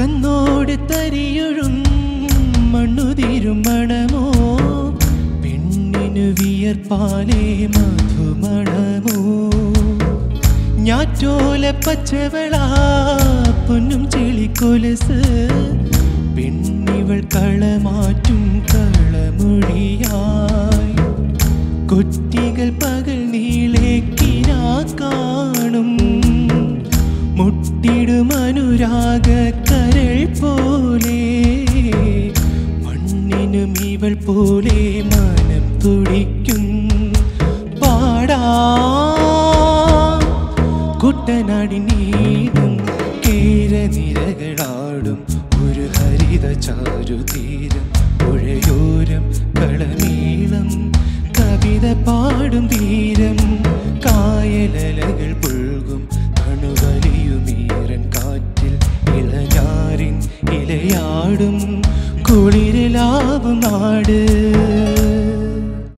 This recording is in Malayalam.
തന്നോട് തരിയൊഴും മണ്ണുതിരുമണമോ? പെണ്ണിനു വിയർപ്പാലേ മധുമണമോ? ഞാറ്റോല പച്ചവള പൊന്നും ചെളിക്കൊലസ് പെണ്ണിവൾ കളമാറ്റും കളമൊഴിയായി. കുട്ടികൾ പകൽ നീളേക്കിനാ കാണും മുട്ടിടും അനുരാഗ കരൾ പോലെ. മണ്ണിനും ഇവൾ പോലെ മനം തുടിക്കും. പാടാ. കുട്ടനാടി നീടും കേരനിരകളാടും ഒരു ഹരിത ചാരുതീരം പുഴയോരം കളനീളം കവിത പാടും തീരം കായലലകൾ കുളിരിലാവും നാട്